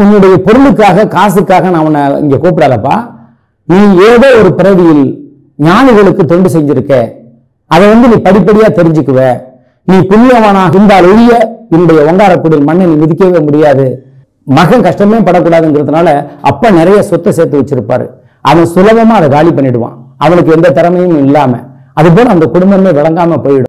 உன்னுடைய பொருளுக்காக காசுக்காக நான் உன்னை இங்க கூப்பிடலப்பா நீ ஏதோ ஒரு பிறவியில் ஞானிகளுக்கு தொண்டு செஞ்சிருக்க. அதை வந்து நீ படிப்படியா தெரிஞ்சுக்குவ. நீ புண்ணியவானாக இருந்தால் ஒழிய என்னுடைய ஒங்காரக்குடில் மண்ணை நீ மிதிக்கவே முடியாது. மகன் கஷ்டமே படக்கூடாதுங்கிறதுனால அப்பா நிறைய சொத்தை சேர்த்து வச்சிருப்பாரு. அவன் சுலபமா அதை காலி பண்ணிடுவான். அவனுக்கு எந்த திறமையும் இல்லாம. அதுபோல அந்த குடும்பமே விளங்காம போயிடும்.